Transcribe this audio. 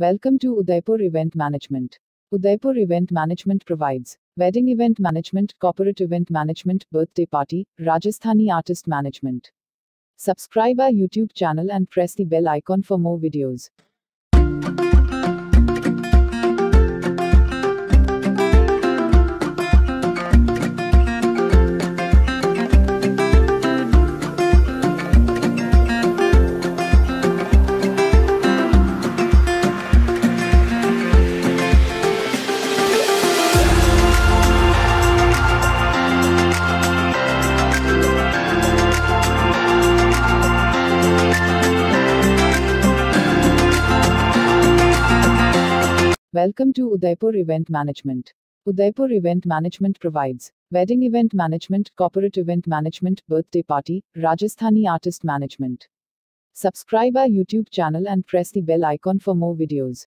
Welcome to Udaipur Event Management. Udaipur Event Management provides wedding event management, corporate event management, birthday party, Rajasthani artist management. Subscribe our YouTube channel and press the bell icon for more videos. Welcome to Udaipur Event Management. Udaipur Event Management provides wedding event management, corporate event management, birthday party, Rajasthani artist management. Subscribe our YouTube channel and press the bell icon for more videos.